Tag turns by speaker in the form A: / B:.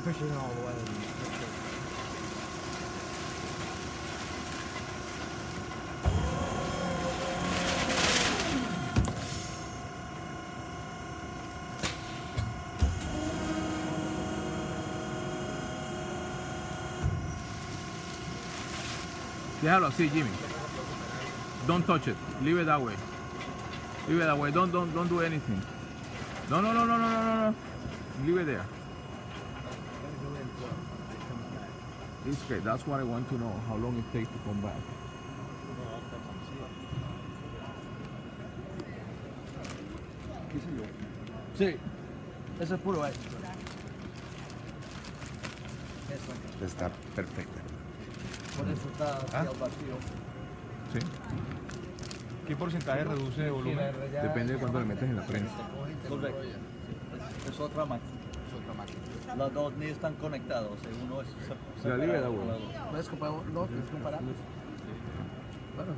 A: pushing all the way.
B: Déjalo así, Jimmy. Don't touch it. Leave it that way. Leave it that way. Don't don't don't do anything. No no no no no no no. Leave it there. It's okay. That's what I want to know. How long it takes to come back.
A: Sí, eso es puro. Eso,
C: Está perfecta.
A: por eso está así
C: Ah.
A: vacío.
B: Sí.
D: ¿Qué porcentaje reduce de volumen?
B: Depende de cuánto le metes en la prensa.
A: Es otra máquina. Es. Los dos ni están conectados. eh, Uno es se-
B: La libre da
A: separado.
B: huevo.
A: ¿Ves comparar? No, es comparable. Bueno,